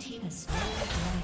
Blue.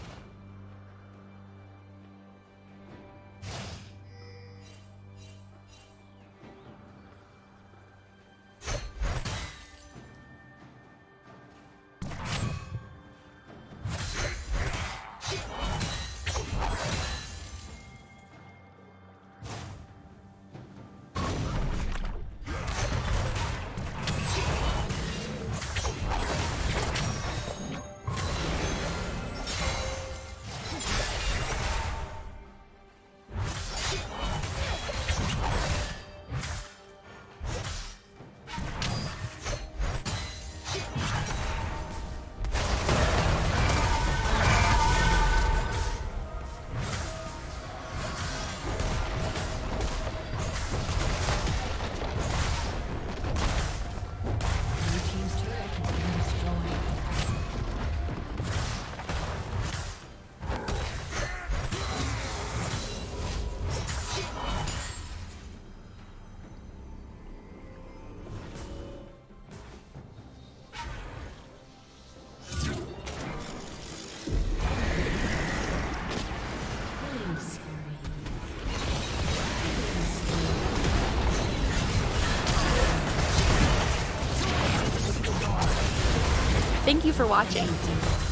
You for watching.